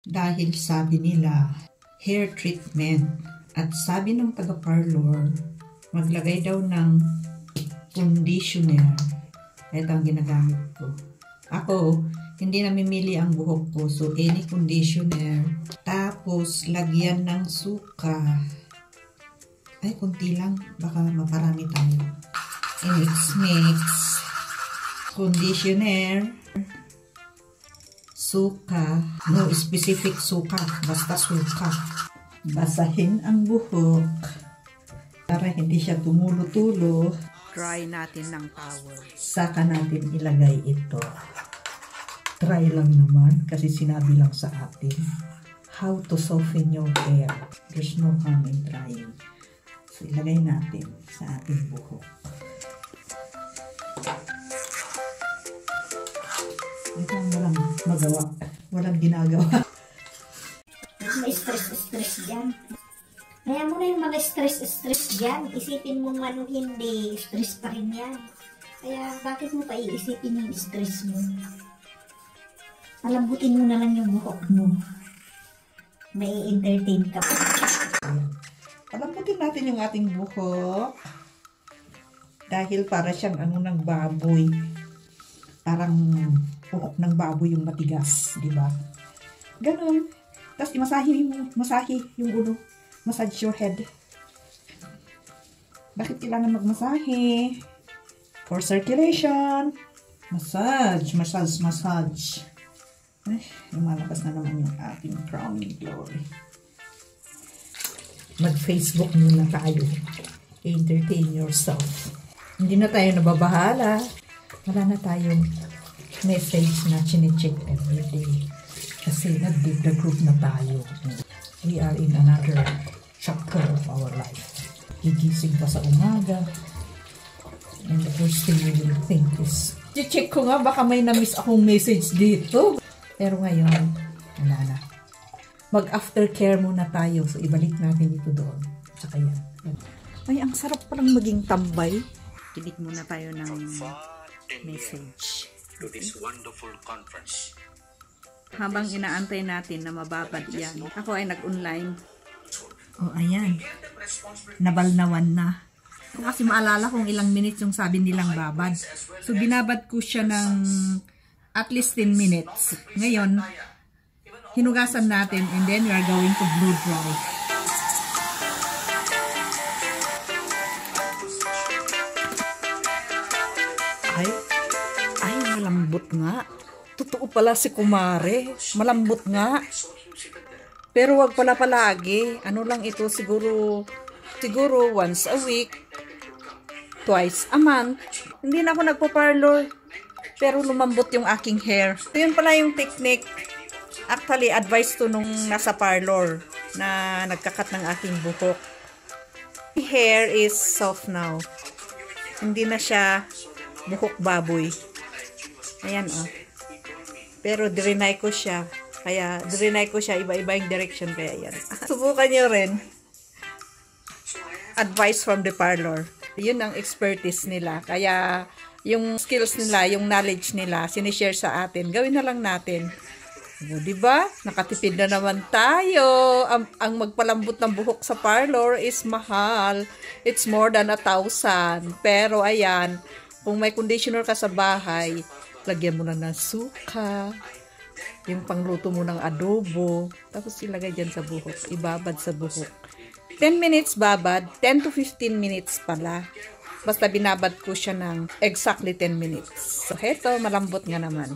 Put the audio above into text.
Dahil sabi nila, hair treatment. At sabi ng taga-parlor, maglagay daw ng conditioner. Ito ang ginagamit ko. Ako, hindi namimili ang buhok ko. So, any conditioner. Tapos, lagyan ng suka. Ay, kunti lang. Baka maparami tayo. I-mix, mix. Conditioner. Suka. No specific suka. Basta suka. Basahin ang buhok. Para hindi siya tumulo-tulo. Dry natin ng towel. Saka natin ilagay ito. Try lang naman kasi sinabi lang sa atin how to soften your hair. There's no harm in trying. So, ilagay natin sa ating buhok. Ito ang walang magawa. Walang ginagawa. May stress-stress dyan. Kaya mo na yung mga stress-stress dyan. Isipin mo man hindi, stress pa rin yan. Kaya bakit mo pa iisipin yung stress mo? Palambutin mo na lang yung buhok mo. May entertain ka pa. Palambutin natin yung ating buhok. Dahil para siyang ano ng baboy. Parang buhok ng baboy yung matigas, di ba? Ganun. Tapos imasahe mo, masahe yung ulo. Massage your head. Bakit kailangan magmasahe? For circulation. Massage, massage, massage. Ay, lumalabas na naman yung ating crowning glory. Mag-Facebook muna tayo. Entertain yourself. Hindi na tayo nababahala. Wala na tayong message na chinecheck everyday. Kasi nag-give the group na tayo. We are in another chapter of our life. Gigising pa sa umaga. And the first thing you will think is, check ko nga, baka may na-miss akong message dito. Pero ngayon, wala na. Mag-aftercare muna tayo. So, ibalik natin ito doon. Sa kaya. Ay, ang sarap palang maging tambay. Kilit muna tayo ng message. To this wonderful conference. Habang inaantay natin na mababad yan, ako ay nag-online. Oh, ayan. Nabalnawan na. Kasi maalala kung ilang minutes yung sabi nilang babad. So, binabad ko siya ng at least 10 minutes. Ngayon, hinugasan natin and then we are going to blow dry. Malambot nga. Totoo pala si Kumare. Malambot nga. Pero wag pala palagi. Ano lang ito, siguro, siguro once a week, twice a month. Hindi na ako nagpo-parlor. Pero lumambot yung aking hair. So, yun pala yung technique. Actually, advice to nung nasa parlor na nagkakat ng aking buhok. Hair is soft now. Hindi na siya buhok baboy. Ayan, oh. Pero dirinay ko siya. Kaya, dirinay ko siya, iba-iba yung direction. Kaya yan. Subukan nyo rin. Advice from the parlor. Yun ang expertise nila. Kaya, yung skills nila, yung knowledge nila, sinishare sa atin. Gawin na lang natin. O, diba? Nakatipid na naman tayo. Ang, ang magpalambot ng buhok sa parlor is mahal. It's more than a thousand. Pero, ayan, kung may conditioner ka sa bahay, lagyan mo na ng suka, yung pangluto mo ng adobo, tapos ilagay dyan sa buhok, ibabad sa buhok. 10 minutes babad, 10 to 15 minutes pala. Basta binabad ko siya ng exactly 10 minutes. So, heto, malambot nga naman.